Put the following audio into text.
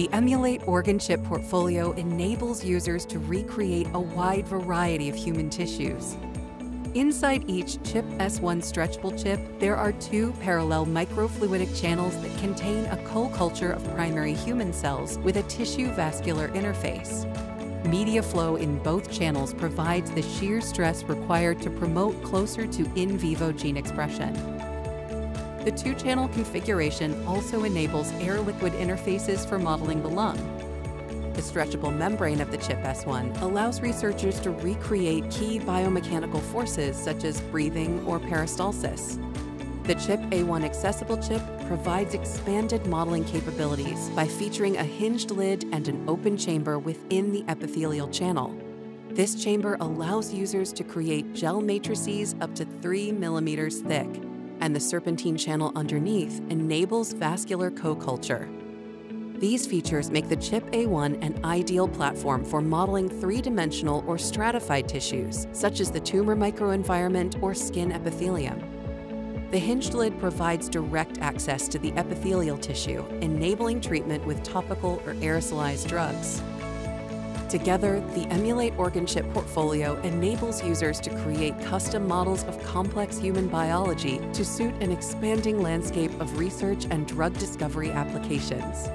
The Emulate organ chip portfolio enables users to recreate a wide variety of human tissues. Inside each CHIP S1 stretchable chip, there are two parallel microfluidic channels that contain a co-culture of primary human cells with a tissue vascular interface. Media flow in both channels provides the shear stress required to promote closer to in vivo gene expression. The two-channel configuration also enables air-liquid interfaces for modeling the lung. The stretchable membrane of the CHIP S1 allows researchers to recreate key biomechanical forces such as breathing or peristalsis. The CHIP A1 accessible chip provides expanded modeling capabilities by featuring a hinged lid and an open chamber within the epithelial channel. This chamber allows users to create gel matrices up to 3 millimeters thick, and the serpentine channel underneath enables vascular co-culture. These features make the CHIP A1 an ideal platform for modeling three-dimensional or stratified tissues, such as the tumor microenvironment or skin epithelium. The hinged lid provides direct access to the epithelial tissue, enabling treatment with topical or aerosolized drugs. Together, the Emulate organ chip portfolio enables users to create custom models of complex human biology to suit an expanding landscape of research and drug discovery applications.